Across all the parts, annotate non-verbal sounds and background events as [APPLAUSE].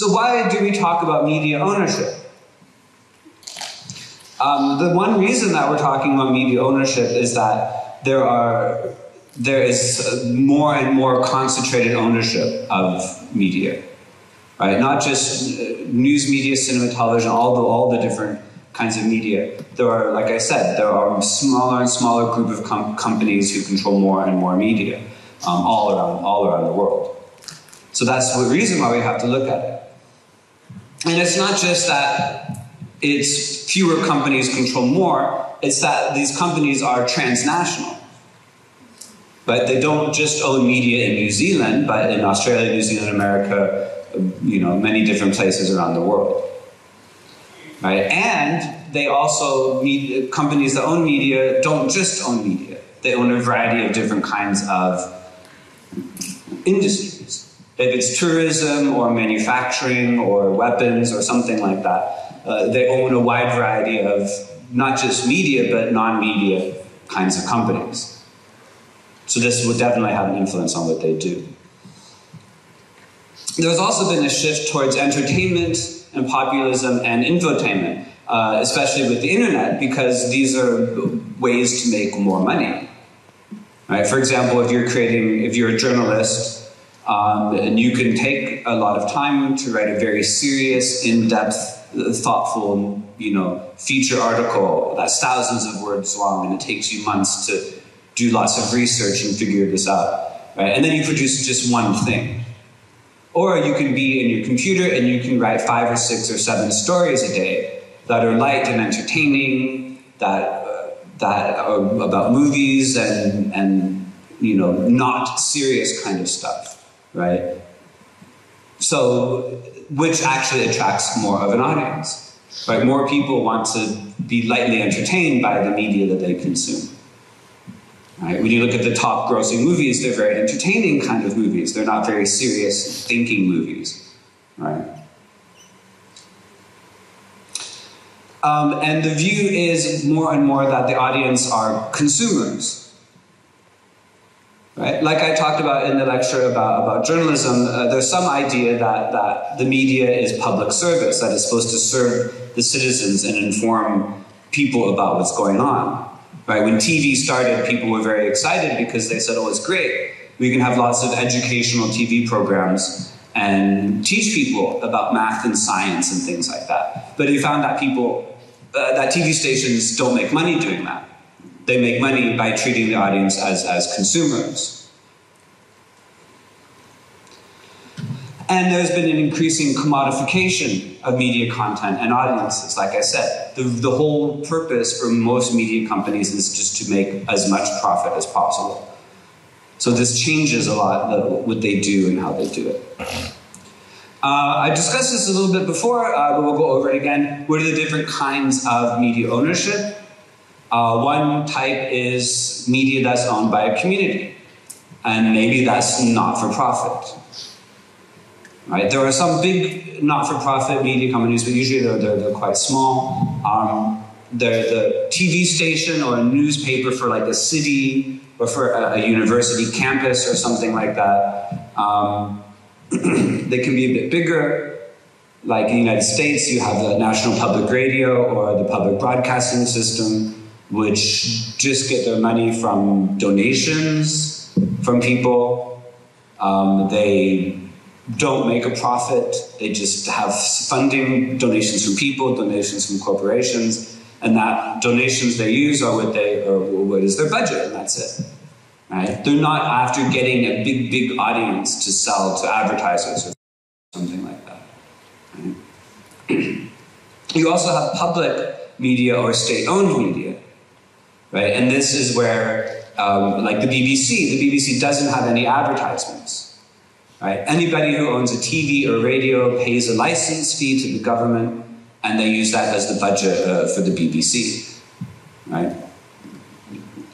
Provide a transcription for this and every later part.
So why do we talk about media ownership? Um, the one reason that we're talking about media ownership is that there are there is more and more concentrated ownership of media, right? Not just uh, news media, cinema, television, all the all the different kinds of media. There are, like I said, there are smaller and smaller group of com- companies who control more and more media um, all around all around the world. So that's the reason why we have to look at it. And it's not just that it's fewer companies control more, it's that these companies are transnational. But they don't just own media in New Zealand, but in Australia, New Zealand, America, you know, many different places around the world. Right? And they also, companies that own media don't just own media. They own a variety of different kinds of industries. If it's tourism or manufacturing or weapons or something like that, uh, they own a wide variety of not just media but non-media kinds of companies. So this would definitely have an influence on what they do. There's also been a shift towards entertainment and populism and infotainment, uh, especially with the internet, because these are ways to make more money. Right? For example, if you're creating, if you're a journalist um, and you can take a lot of time to write a very serious, in-depth, thoughtful, you know, feature article that's thousands of words long, and it takes you months to do lots of research and figure this out, right? And then you produce just one thing. Or you can be in your computer and you can write five or six or seven stories a day that are light and entertaining, that that are about movies and and you know not serious kind of stuff right? So, which actually attracts more of an audience, right? More people want to be lightly entertained by the media that they consume. Right? When you look at the top grossing movies, they're very entertaining kind of movies. They're not very serious thinking movies, right? Um, and the view is more and more that the audience are consumers, Right? Like I talked about in the lecture about, about journalism, uh, there's some idea that, that the media is public service, that it's supposed to serve the citizens and inform people about what's going on. Right? When TV started, people were very excited because they said, oh, it's great. We can have lots of educational TV programs and teach people about math and science and things like that. But you found that people, uh, that TV stations don't make money doing that they make money by treating the audience as, as consumers. And there's been an increasing commodification of media content and audiences, like I said. The, the whole purpose for most media companies is just to make as much profit as possible. So this changes a lot the, what they do and how they do it. Uh, I discussed this a little bit before, uh, but we'll go over it again. What are the different kinds of media ownership? Uh, one type is media that's owned by a community, and maybe that's not for profit. Right? There are some big not for profit media companies, but usually they're, they're, they're quite small. Um, they're the TV station or a newspaper for like a city or for a, a university campus or something like that. Um, [CLEARS THROAT] they can be a bit bigger. Like in the United States, you have the National Public Radio or the Public Broadcasting System which just get their money from donations from people. Um, they don't make a profit. They just have funding, donations from people, donations from corporations, and that donations they use are what they or what is their budget, and that's it. Right? They're not after getting a big, big audience to sell to advertisers or something like that. Right? [CLEARS THROAT] you also have public media or state-owned media right? And this is where, um, like the BBC, the BBC doesn't have any advertisements, right? Anybody who owns a TV or radio pays a license fee to the government, and they use that as the budget uh, for the BBC, right?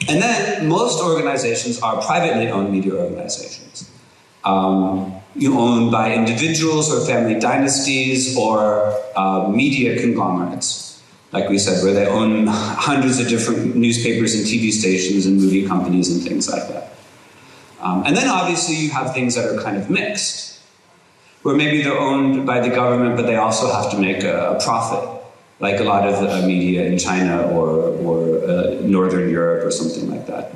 And then most organizations are privately owned media organizations. Um, you owned by individuals or family dynasties or uh, media conglomerates like we said, where they own hundreds of different newspapers and TV stations and movie companies and things like that. Um, and then obviously you have things that are kind of mixed, where maybe they're owned by the government, but they also have to make a, a profit, like a lot of media in China or, or uh, Northern Europe or something like that.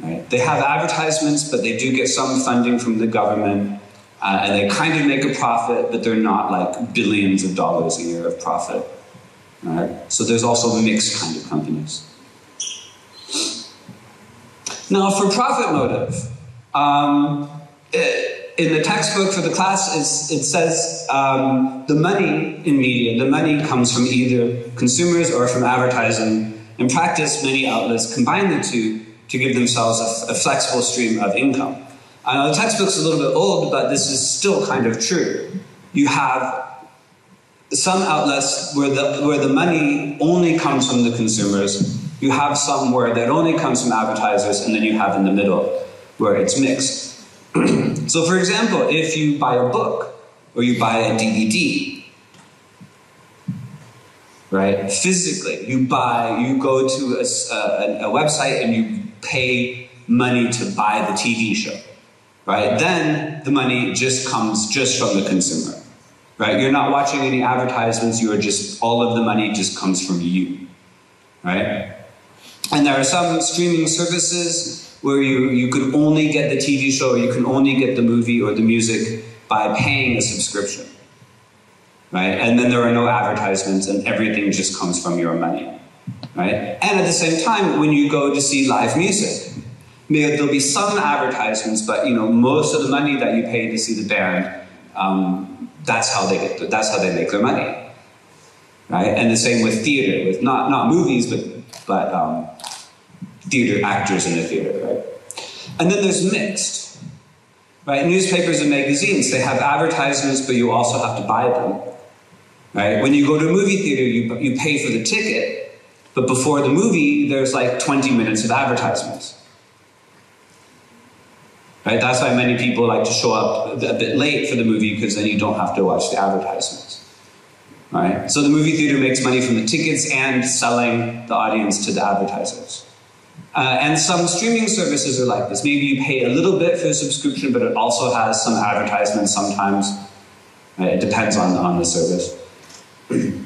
Right? They have advertisements, but they do get some funding from the government, uh, and they kind of make a profit, but they're not like billions of dollars a year of profit. Right? So there's also mixed kind of companies. Now, for profit motive, um, it, in the textbook for the class, it says um, the money in media, the money comes from either consumers or from advertising. In practice, many outlets combine the two to give themselves a, a flexible stream of income. I know the textbook's a little bit old, but this is still kind of true. You have some outlets where the, where the money only comes from the consumers. You have some where that only comes from advertisers, and then you have in the middle where it's mixed. [CLEARS THROAT] so, for example, if you buy a book or you buy a DVD, right, physically, you buy, you go to a, a, a website and you pay money to buy the TV show, right? Then the money just comes just from the consumer, right? You're not watching any advertisements. You are just all of the money just comes from you, right? And there are some streaming services where you, you could only get the TV show or you can only get the movie or the music by paying a subscription. Right? And then there are no advertisements and everything just comes from your money right? And at the same time, when you go to see live music, there'll be some advertisements, but you know most of the money that you pay to see the band, um, that's how they get. that's how they make their money, right? And the same with theater, with not not movies, but but um, theater actors in the theater, right? And then there's mixed, right? Newspapers and magazines they have advertisements, but you also have to buy them, right? When you go to a movie theater, you you pay for the ticket but before the movie, there's like 20 minutes of advertisements. Right? That's why many people like to show up a bit late for the movie because then you don't have to watch the advertisements. Right? So the movie theater makes money from the tickets and selling the audience to the advertisers. Uh, and some streaming services are like this. Maybe you pay a little bit for a subscription, but it also has some advertisements sometimes. Right? It depends on, on the service. [CLEARS THROAT]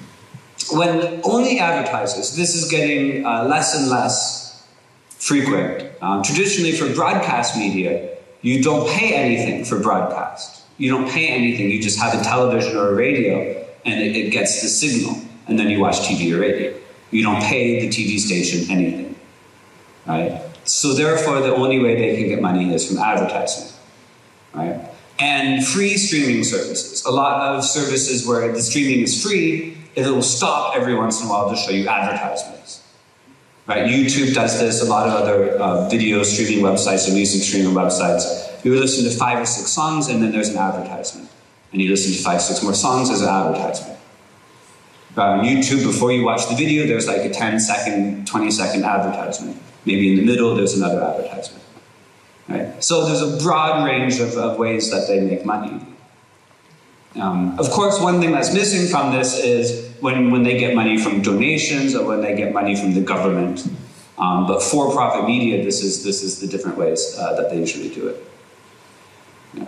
when only advertisers, this is getting uh, less and less frequent. Um, traditionally, for broadcast media, you don't pay anything for broadcast. You don't pay anything, you just have a television or a radio, and it, it gets the signal, and then you watch TV or radio. You don't pay the TV station anything. Right? So therefore, the only way they can get money is from advertising. Right? And free streaming services. A lot of services where the streaming is free, it will stop every once in a while to show you advertisements. Right? YouTube does this, a lot of other uh, video streaming websites and music streaming websites. You listen to five or six songs and then there's an advertisement. And you listen to five, six more songs, as an advertisement. But on YouTube, before you watch the video, there's like a 10 second, 20 second advertisement. Maybe in the middle, there's another advertisement. Right? So there's a broad range of, of ways that they make money. Um, of course, one thing that's missing from this is when, when they get money from donations or when they get money from the government. Um, but for-profit media, this is, this is the different ways uh, that they usually do it. Yeah.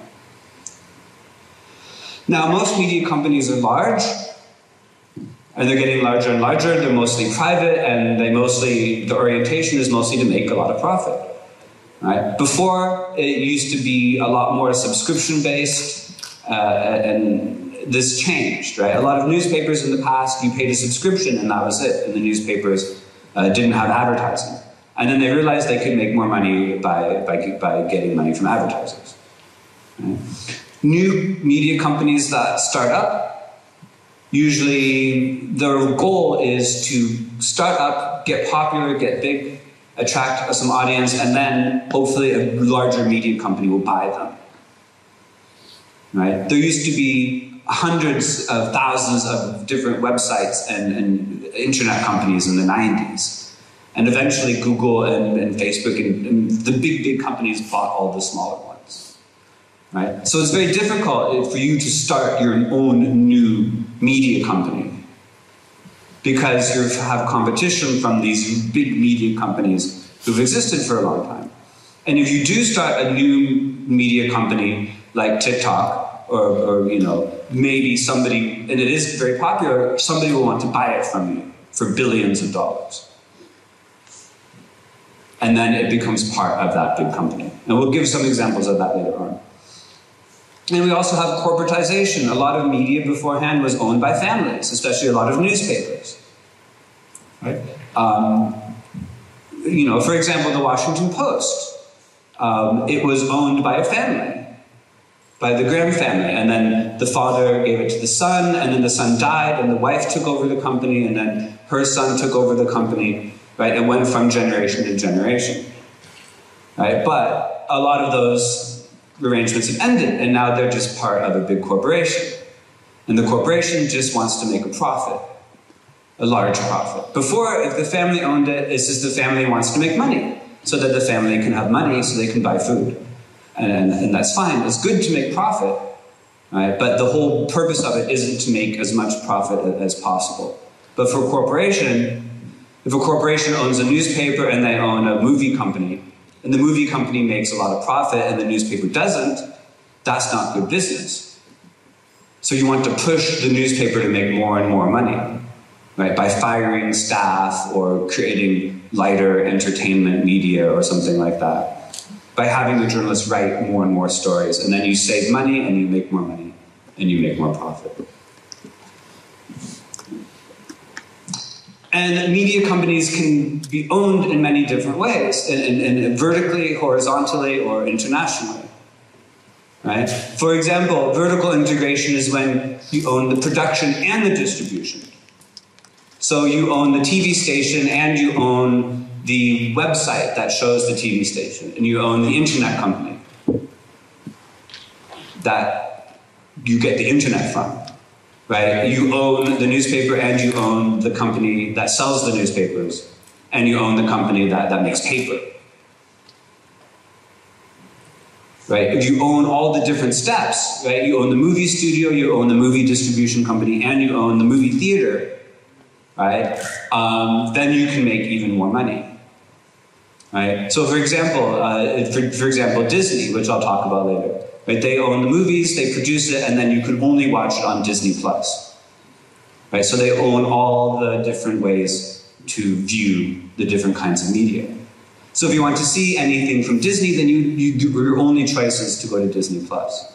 Now, most media companies are large, and they're getting larger and larger. They're mostly private, and they mostly the orientation is mostly to make a lot of profit. Right? Before, it used to be a lot more subscription-based. Uh, and this changed, right? A lot of newspapers in the past, you paid a subscription and that was it, and the newspapers uh, didn't have advertising. And then they realized they could make more money by, by, by getting money from advertisers. Right? New media companies that start up, usually their goal is to start up, get popular, get big, attract some audience, and then hopefully a larger media company will buy them right? There used to be hundreds of thousands of different websites and, and internet companies in the 90s. And eventually Google and, and Facebook and, and, the big, big companies bought all the smaller ones. Right? So it's very difficult for you to start your own new media company because you have competition from these big media companies who've existed for a long time. And if you do start a new media company like TikTok, or, or you know, maybe somebody, and it is very popular, somebody will want to buy it from you for billions of dollars. And then it becomes part of that big company. And we'll give some examples of that later on. And we also have corporatization. A lot of media beforehand was owned by families, especially a lot of newspapers. Right? Um, you know, for example, the Washington Post. Um, it was owned by a family, by the Graham family, and then the father gave it to the son, and then the son died, and the wife took over the company, and then her son took over the company, right? It went from generation to generation, right? But a lot of those arrangements have ended, and now they're just part of a big corporation, and the corporation just wants to make a profit a large profit. Before, if the family owned it, it's just the family wants to make money so that the family can have money so they can buy food. And, and, that's fine. It's good to make profit, right? But the whole purpose of it isn't to make as much profit as possible. But for a corporation, if a corporation owns a newspaper and they own a movie company, and the movie company makes a lot of profit and the newspaper doesn't, that's not good business. So you want to push the newspaper to make more and more money right? By firing staff or creating lighter entertainment media or something like that. By having the journalists write more and more stories. And then you save money and you make more money and you make more profit. And media companies can be owned in many different ways, in, vertically, horizontally, or internationally. Right? For example, vertical integration is when you own the production and the distribution. So you own the TV station and you own the website that shows the TV station, and you own the internet company that you get the internet from. Right? You own the newspaper and you own the company that sells the newspapers, and you own the company that, that makes paper. Right? You own all the different steps, right? You own the movie studio, you own the movie distribution company, and you own the movie theater right? Um, then you can make even more money, right? So, for example, uh, for, for example, Disney, which I'll talk about later, right? They own the movies, they produce it, and then you can only watch it on Disney Plus, right? So they own all the different ways to view the different kinds of media. So if you want to see anything from Disney, then you, you do, your only choice is to go to Disney Plus.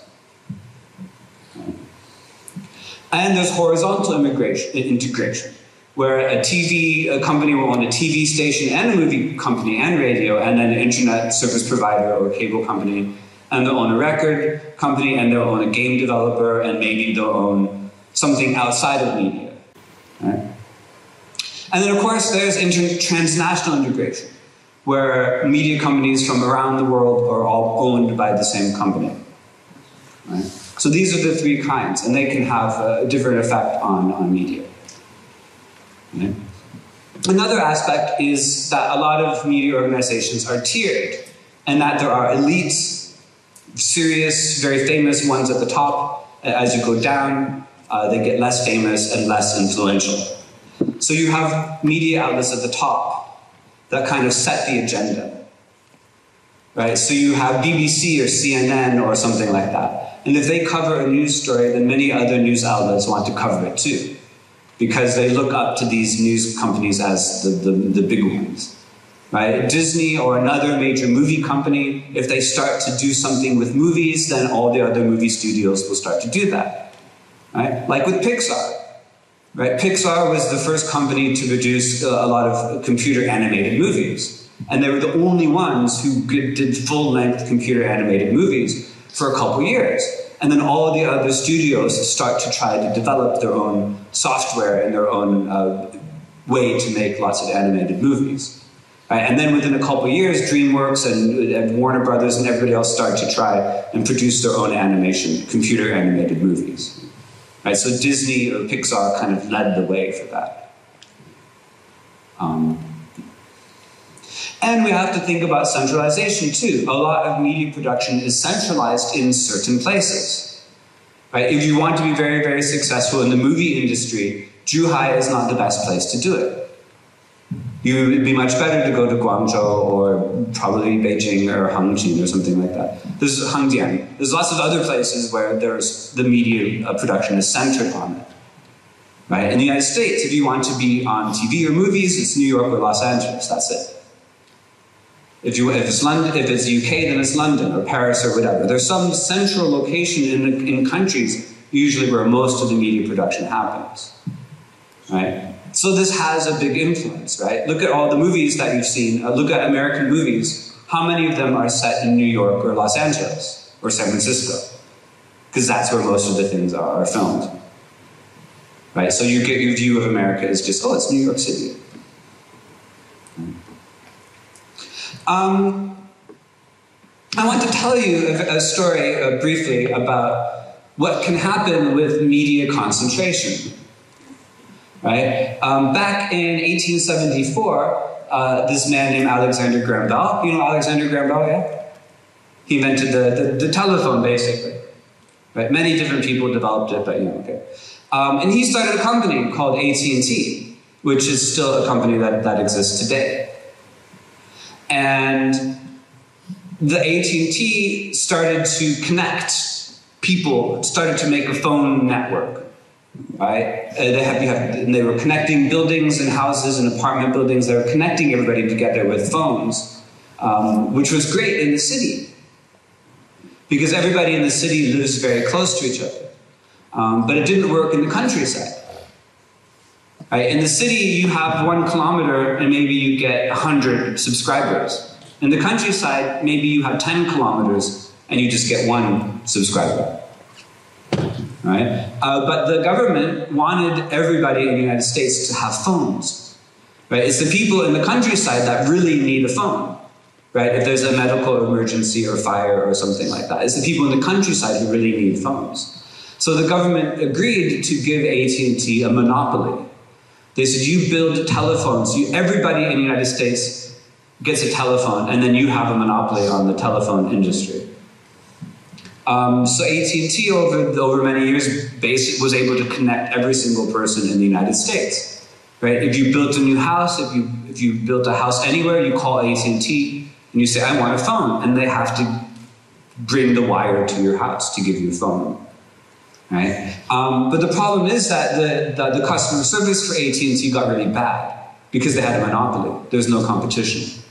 And there's horizontal immigration, integration where a TV a company will own a TV station and a movie company and radio, and then an internet service provider or cable company, and they'll own a record company, and they'll own a game developer, and maybe they'll own something outside of media. Right? And then, of course, there's transnational integration, where media companies from around the world are all owned by the same company. Right? So these are the three kinds, and they can have a different effect on, on media. Another aspect is that a lot of media organizations are tiered, and that there are elites, serious, very famous ones at the top. As you go down, uh, they get less famous and less influential. So you have media outlets at the top that kind of set the agenda. Right? So you have BBC or CNN or something like that. And if they cover a news story, then many other news outlets want to cover it too because they look up to these news companies as the, the, the big ones. Right? Disney or another major movie company, if they start to do something with movies, then all the other movie studios will start to do that. Right? Like with Pixar. Right? Pixar was the first company to produce uh, a lot of computer animated movies. And they were the only ones who did full length computer animated movies for a couple years. And then all the other studios start to try to develop their own software and their own uh, way to make lots of animated movies. Right? And then within a couple years, DreamWorks and, and, Warner Brothers and everybody else start to try and produce their own animation, computer animated movies. Right? So Disney or Pixar kind of led the way for that. Um, and we have to think about centralization too. A lot of media production is centralized in certain places. Right? If you want to be very, very successful in the movie industry, Zhuhai is not the best place to do it. You would be much better to go to Guangzhou or probably Beijing or Hangzhou or something like that. This is Hengdian. There's lots of other places where there's the media uh, production is centered on it. Right? In the United States, if you want to be on TV or movies, it's New York or Los Angeles. That's it. If, you, if it's London, if it's UK, then it's London or Paris or whatever. There's some central location in, in countries usually where most of the media production happens. Right? So this has a big influence, right? Look at all the movies that you've seen. Uh, look at American movies. How many of them are set in New York or Los Angeles or San Francisco? Because that's where most of the things are, are filmed. Right? So you get your view of America is just, oh, it's New York City. Um, I want to tell you a, a story uh, briefly about what can happen with media concentration. Right? Um, back in 1874, uh, this man named Alexander Graham Bell, you know Alexander Graham Bell, yeah? He invented the, the, the telephone, basically. Right? Many different people developed it, but you know, okay. Um, and he started a company called AT&T, which is still a company that, that exists today. And the AT&T started to connect people, started to make a phone network right? Uh, they, have, have, they were connecting buildings and houses and apartment buildings. They were connecting everybody together with phones, um, which was great in the city because everybody in the city lives very close to each other. Um, but it didn't work in the countryside. Right? In the city, you have one kilometer and maybe you get 100 subscribers. In the countryside, maybe you have 10 kilometers and you just get one subscriber right? Uh, but the government wanted everybody in the United States to have phones, right? It's the people in the countryside that really need a phone, right? If there's a medical emergency or fire or something like that, it's the people in the countryside who really need phones. So the government agreed to give AT&T a monopoly. They said, you build telephones, you, everybody in the United States gets a telephone, and then you have a monopoly on the telephone industry. Um, so AT&T over, over many years was able to connect every single person in the United States. Right? If you built a new house, if you if you built a house anywhere, you call AT&T and you say, "I want a phone," and they have to bring the wire to your house to give you a phone. Right? Um, but the problem is that the, the, the customer service for AT&T got really bad because they had a monopoly. There was no competition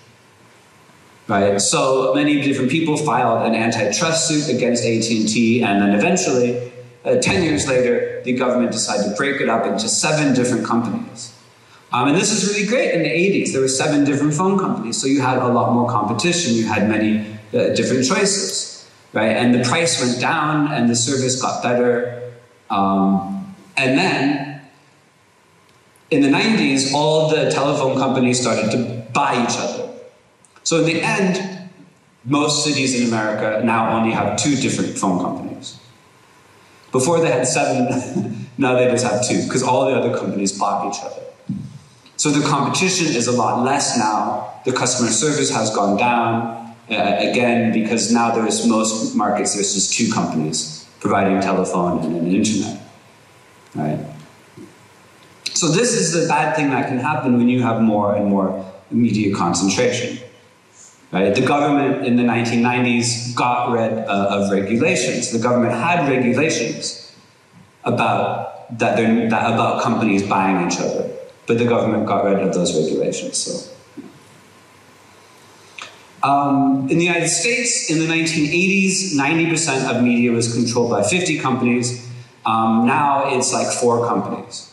right? So many different people filed an antitrust suit against AT&T, and then eventually, uh, 10 years later, the government decided to break it up into seven different companies. Um, and this is really great. In the 80s, there were seven different phone companies, so you had a lot more competition. You had many uh, different choices, right? And the price went down, and the service got better. Um, and then, in the 90s, all the telephone companies started to buy each other. So in the end, most cities in America now only have two different phone companies. Before they had seven, [LAUGHS] now they just have two, because all the other companies bought each other. So the competition is a lot less now. The customer service has gone down, uh, again, because now there's most markets, there's just two companies providing telephone and, and internet. Right? So this is the bad thing that can happen when you have more and more media concentration. Right? The government in the 1990s got rid uh, of regulations. The government had regulations about that, that about companies buying each other, but the government got rid of those regulations. So. Um, in the United States, in the 1980s, 90% of media was controlled by 50 companies. Um, now it's like four companies.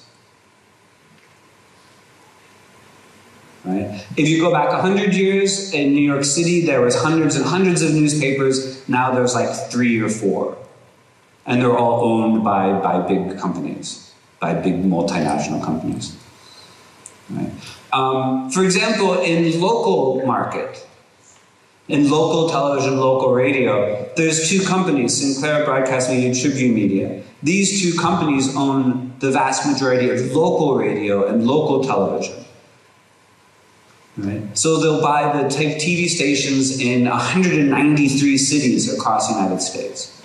Right? If you go back 100 years in New York City, there was hundreds and hundreds of newspapers. Now there's like three or four. And they're all owned by, by big companies, by big multinational companies. Right? Um, for example, in local market, in local television, local radio, there's two companies, Sinclair Broadcast Media, and Tribune Media. These two companies own the vast majority of local radio and local television. Right? So they'll buy the TV stations in 193 cities across the United States.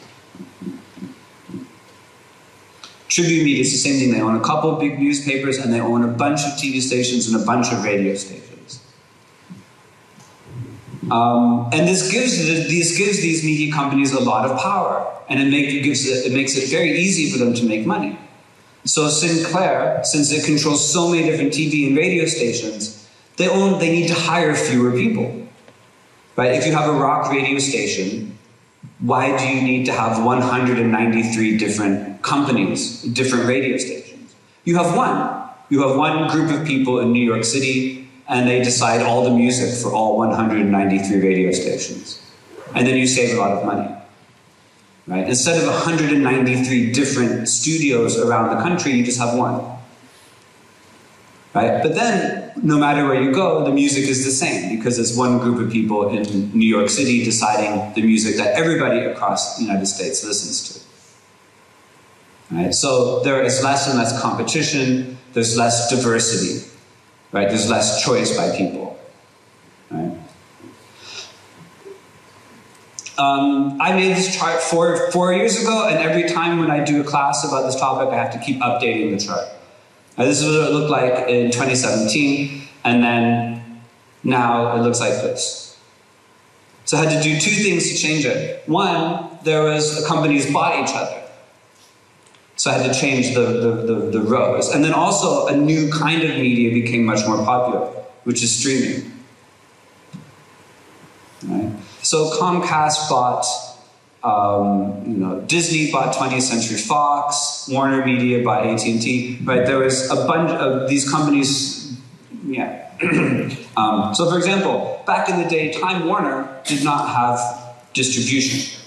Tribune Media is the same thing. They own a couple big newspapers and they own a bunch of TV stations and a bunch of radio stations. Um, and this gives this gives these media companies a lot of power, and it, make, it gives it, it makes it very easy for them to make money. So Sinclair, since it controls so many different TV and radio stations, they own they need to hire fewer people. Right? If you have a rock radio station, why do you need to have 193 different companies, different radio stations? You have one. You have one group of people in New York City, and they decide all the music for all 193 radio stations. And then you save a lot of money. Right? Instead of 193 different studios around the country, you just have one. Right? But then, no matter where you go, the music is the same because it's one group of people in New York City deciding the music that everybody across the United States listens to. Right? So there is less and less competition, there's less diversity, right? There's less choice by people. Right? Um, I made this chart four, four years ago, and every time when I do a class about this topic, I have to keep updating the chart. Now, this is what it looked like in 2017, and then now it looks like this. So I had to do two things to change it. One, there was companies bought each other. So I had to change the, the, the, the rows. And then also a new kind of media became much more popular, which is streaming. Right? So Comcast bought, um, you know, Disney bought 20th Century Fox, Warner Media bought AT&T, right? There was a bunch of these companies, yeah. [CLEARS THROAT] um, so for example, back in the day, Time Warner did not have distribution.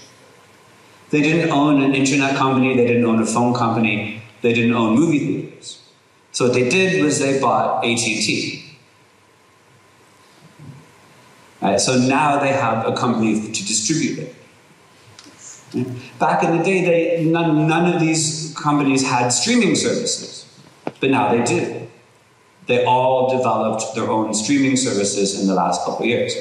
They didn't own an internet company, they didn't own a phone company, they didn't own movie theaters. So what they did was they bought AT&T. Right, so now they have a company to distribute it. Back in the day, they, none, none of these companies had streaming services, but now they do. They all developed their own streaming services in the last couple years.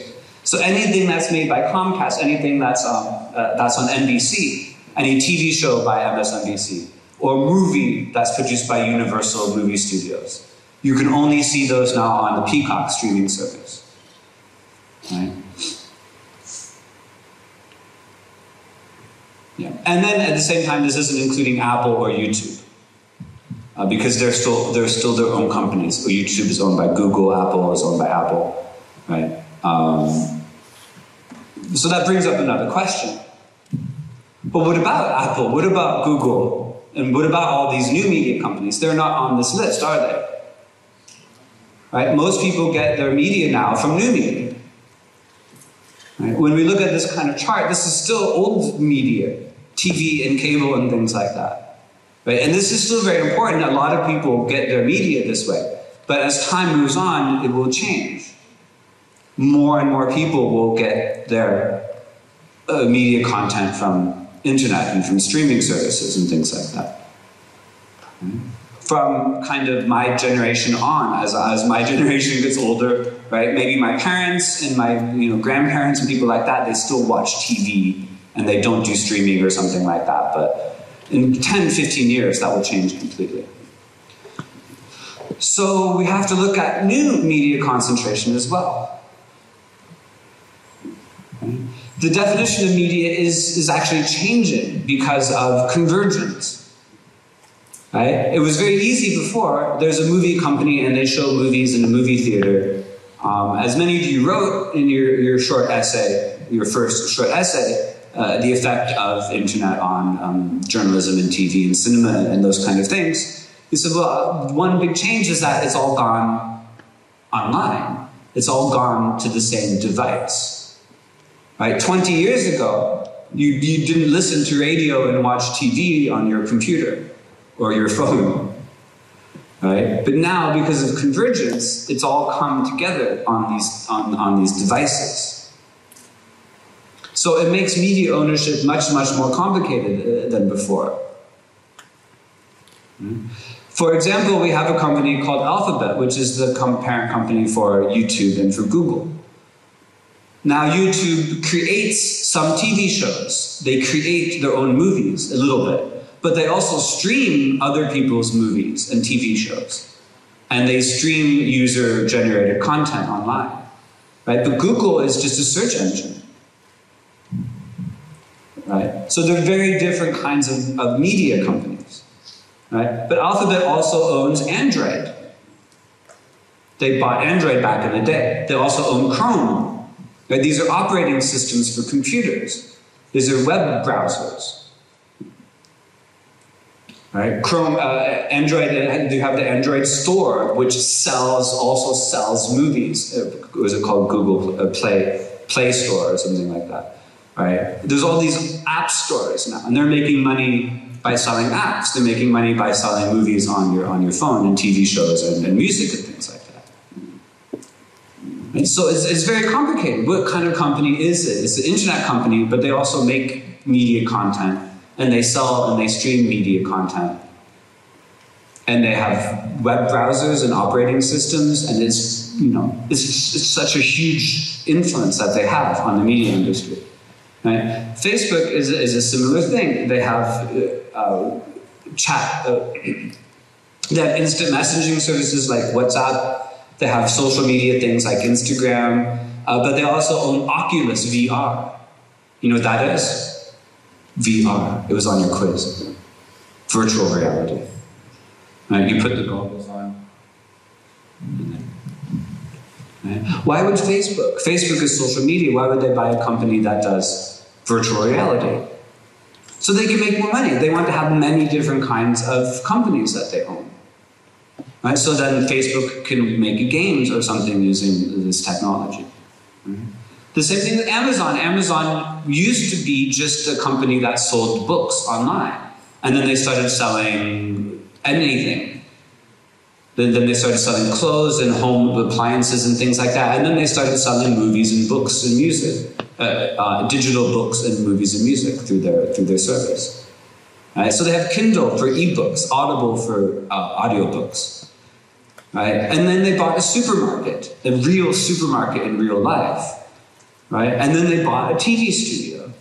So anything that's made by Comcast, anything that's, um, uh, that's on NBC, any TV show by MSNBC, or movie that's produced by Universal Movie Studios, you can only see those now on the Peacock streaming service. Right? Yeah. And then at the same time, this isn't including Apple or YouTube. Uh, because they're still they're still their own companies. YouTube is owned by Google, Apple is owned by Apple, right? Um, so that brings up another question. But what about Apple? What about Google? And what about all these new media companies? They're not on this list, are they? Right? Most people get their media now from new media. Right? When we look at this kind of chart, this is still old media, TV and cable and things like that. Right? And this is still very important. A lot of people get their media this way. But as time moves on, it will change. More and more people will get their uh, media content from internet and from streaming services and things like that. From kind of my generation on, as, as my [LAUGHS] generation gets older, right? Maybe my parents and my you know grandparents and people like that, they still watch TV and they don't do streaming or something like that. But in 10, 15 years, that will change completely. So we have to look at new media concentration as well. The definition of media is, is actually changing because of convergence. Right? It was very easy before. There's a movie company and they show movies in a movie theater. Um, as many of you wrote in your, your short essay, your first short essay, uh, the effect of internet on um, journalism and TV and cinema and those kind of things. You said, well, one big change is that it's all gone online. It's all gone to the same device. Right? 20 years ago, you, you didn't listen to radio and watch TV on your computer or your phone. Right? But now, because of convergence, it's all come together on these, on, on these devices. So it makes media ownership much, much more complicated uh, than before. For example, we have a company called Alphabet, which is the parent company for YouTube and for Google. Now, YouTube creates some TV shows. They create their own movies a little bit. but they also stream other people's movies and TV shows. And they stream user generated content online. Right? But Google is just a search engine. Right? So they're very different kinds of, of media companies. Right? But Alphabet also owns Android. They bought Android back in the day. They also own Chrome. Right? These are operating systems for computers. These are web browsers. Right? Chrome, uh, Android, uh, you have the Android store, which sells also sells movies. Uh, was it called Google uh, Play Play Store or something like that? Right? There's all these app stores now, and they're making money by selling apps. They're making money by selling movies on your on your phone and TV shows and, and music and things like that. And so it's, it's very complicated. What kind of company is it? It's an internet company, but they also make media content and they sell and they stream media content. And they have web browsers and operating systems, and it's you know it's, it's such a huge influence that they have on the media industry. Right? Facebook is, is a similar thing. They have uh, uh, chat, uh, [CLEARS THROAT] they have instant messaging services like WhatsApp. They have social media things like Instagram, uh, but they also own Oculus VR. You know what that is? VR. It was on your quiz. Virtual reality. Right? You put the goggles on. Right? Why would Facebook? Facebook is social media. Why would they buy a company that does virtual reality? So they can make more money. They want to have many different kinds of companies that they own. Right? So then Facebook can make games or something using this technology. Right? The same thing with Amazon. Amazon used to be just a company that sold books online. And then they started selling anything. Then, then they started selling clothes and home appliances and things like that. And then they started selling movies and books and music, uh, uh, digital books and movies and music through their, through their service. Right? So they have Kindle for ebooks, Audible for uh, audiobooks. Right? And then they bought a supermarket, a real supermarket in real life right? And then they bought a TV studio.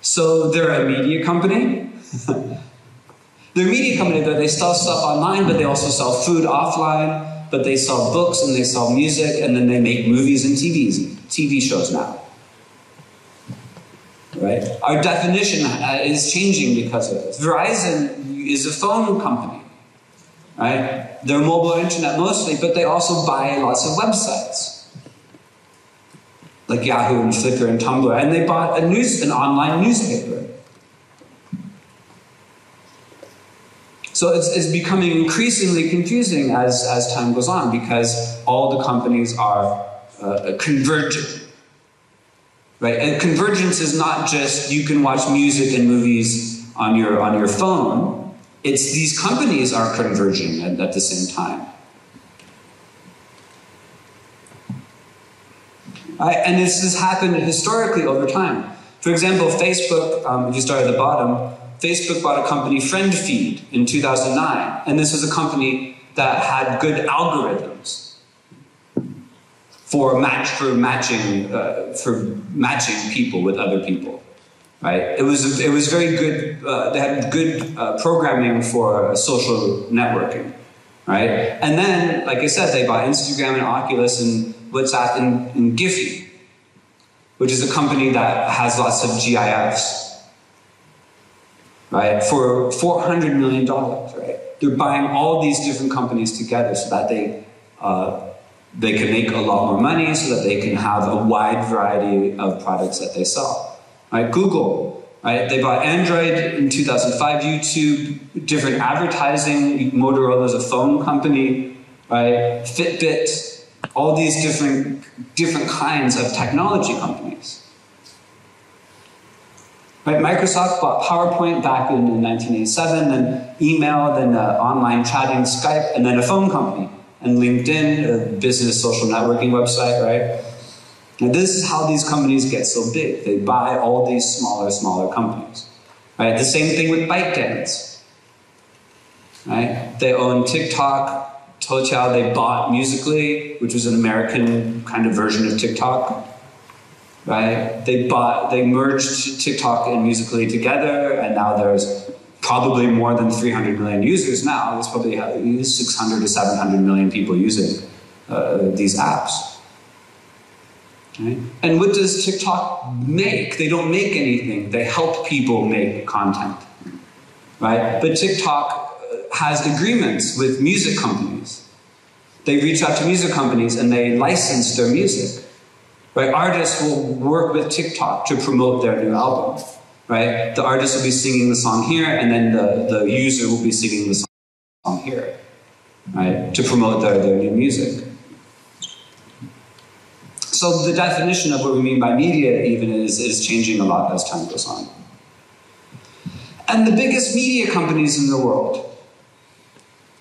So they're a media company. [LAUGHS] they're a media company, but they sell stuff online, but they also sell food offline, but they sell books and they sell music, and then they make movies and TVs, TV shows now. Right? Our definition uh, is changing because of this. Verizon is a phone company. Right? They're mobile internet mostly, but they also buy lots of websites like Yahoo and Flickr and Tumblr, and they bought a news, an online newspaper. So it's, it's becoming increasingly confusing as, as time goes on because all the companies are uh, converging. Right? And convergence is not just you can watch music and movies on your, on your phone. It's these companies are converging at, at the same time. Right? And this has happened historically over time. For example, Facebook, um, if you start at the bottom, Facebook bought a company, FriendFeed, in 2009. And this was a company that had good algorithms for match for matching uh, for matching people with other people. Right? It was it was very good. Uh, they had good uh, programming for social networking. Right? And then, like I said, they bought Instagram and Oculus and WhatsApp and, and Giphy, which is a company that has lots of GIFs, right? For $400 million, right? They're buying all these different companies together so that they, uh, they can make a lot more money, so that they can have a wide variety of products that they sell. Right? Google, right? They bought Android in 2005, YouTube, different advertising. Motorola's a phone company, right? Fitbit, all these different, different kinds of technology companies. Right, Microsoft bought PowerPoint back in, in 1987, then email, then uh, online chatting, Skype, and then a phone company, and LinkedIn, a business social networking website, right? And this is how these companies get so big. They buy all these smaller, smaller companies. Right? The same thing with ByteDance. Right? They own TikTok, Toutiao they bought Musical.ly, which was an American kind of version of TikTok. right? They bought, they merged TikTok and Musical.ly together, and now there's probably more than 300 million users now. There's probably 600 to 700 million people using uh, these apps. Right? And what does TikTok make? They don't make anything. They help people make content, right? But TikTok uh, has agreements with music companies. They reach out to music companies and they license their music. Right? Artists will work with TikTok to promote their new album. Right? The artist will be singing the song here, and then the, the user will be singing the song here. Right? To promote their, their new music. So the definition of what we mean by media even is, is changing a lot as time goes on. And the biggest media companies in the world.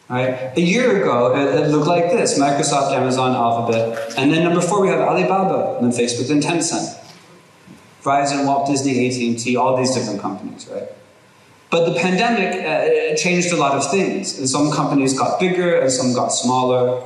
Right? A year ago, it, it looked like this Microsoft, Amazon, Alphabet. And then number four, we have Alibaba, and then Facebook, and Tencent. Verizon, Walt Disney, AT&T, all these different companies, right? But the pandemic uh, changed a lot of things. And some companies got bigger and some got smaller.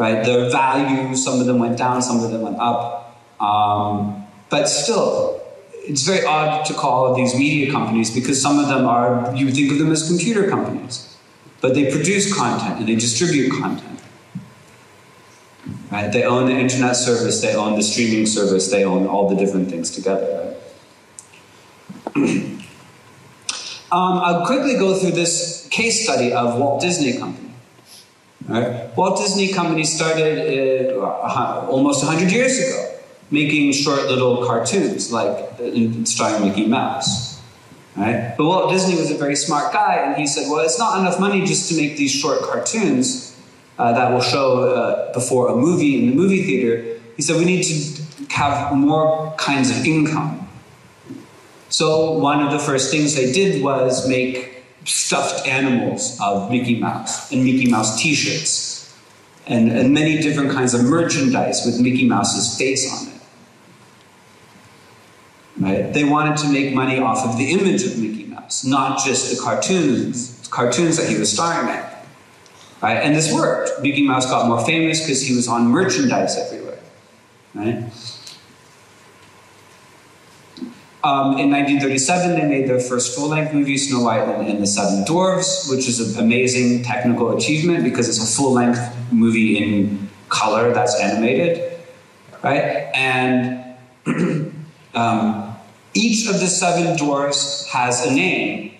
Right? Their value, some of them went down, some of them went up. Um, but still, it's very odd to call these media companies because some of them are, you think of them as computer companies. But they produce content and they distribute content. Right? They own the internet service, they own the streaming service, they own all the different things together. Right? [CLEARS THROAT] um, I'll quickly go through this case study of Walt Disney Company. Right? Walt Disney Company started uh, almost 100 years ago, making short little cartoons like uh, starring Mickey Mouse. Right? But Walt Disney was a very smart guy, and he said, "Well, it's not enough money just to make these short cartoons uh, that will show uh, before a movie in the movie theater." He said, "We need to have more kinds of income." So one of the first things they did was make stuffed animals of Mickey Mouse and Mickey Mouse t-shirts and, and many different kinds of merchandise with Mickey Mouse's face on it. Right? They wanted to make money off of the image of Mickey Mouse, not just the cartoons, cartoons that he was starring in. Right? And this worked. Mickey Mouse got more famous because he was on merchandise everywhere. Right? Um, in 1937, they made their first full-length movie, Snow White and the Seven Dwarfs, which is an amazing technical achievement because it's a full-length movie in color that's animated, right? And [CLEARS THROAT] um, each of the seven dwarfs has a name.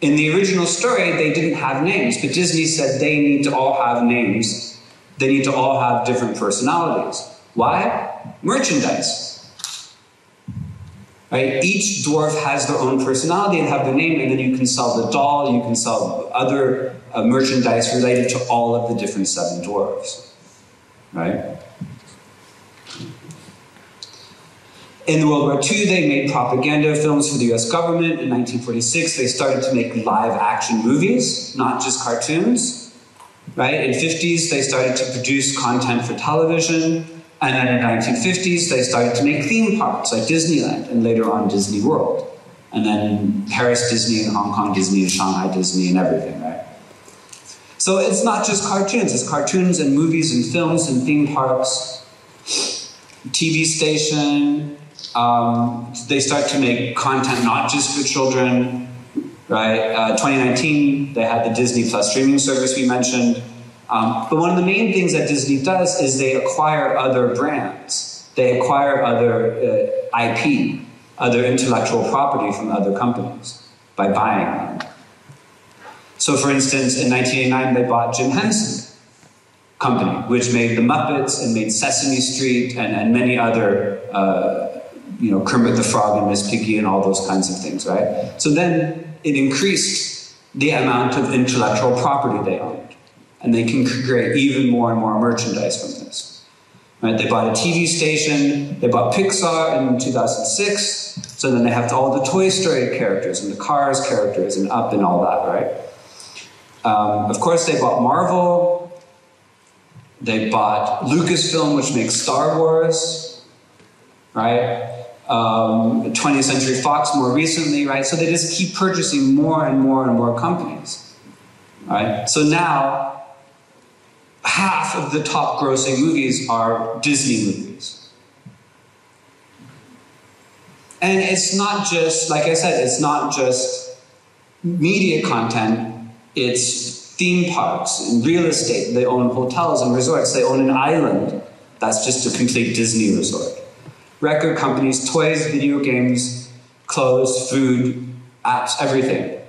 In the original story, they didn't have names, but Disney said they need to all have names. They need to all have different personalities. Why? Merchandise. Right? Each dwarf has their own personality and have their name, and then you can sell the doll, you can sell other uh, merchandise related to all of the different seven dwarfs. Right? In the World War II, they made propaganda films for the US government. In 1946, they started to make live action movies, not just cartoons. Right? In 50s, they started to produce content for television. And then in the 1950s, they started to make theme parks like Disneyland and later on Disney World. And then Paris Disney and Hong Kong Disney and Shanghai Disney and everything, right? So it's not just cartoons, it's cartoons and movies and films and theme parks, TV station. Um, they start to make content not just for children, right? Uh, 2019, they had the Disney Plus streaming service we mentioned. Um, but one of the main things that Disney does is they acquire other brands. They acquire other uh, IP, other intellectual property from other companies by buying them. So, for instance, in 1989, they bought Jim Henson Company, which made The Muppets and made Sesame Street and, and many other, uh, you know, Kermit the Frog and Miss Piggy and all those kinds of things, right? So then it increased the amount of intellectual property they owned and they can create even more and more merchandise from this. Right? They bought a TV station, they bought Pixar in 2006, so then they have all the Toy Story characters and the Cars characters and Up and all that, right? Um, of course, they bought Marvel, they bought Lucasfilm, which makes Star Wars, right? Um, 20th Century Fox more recently, right? So they just keep purchasing more and more and more companies, right? So now half of the top grossing movies are Disney movies. And it's not just, like I said, it's not just media content, it's theme parks and real estate. They own hotels and resorts, they own an island. That's just a complete Disney resort. Record companies, toys, video games, clothes, food, apps, everything.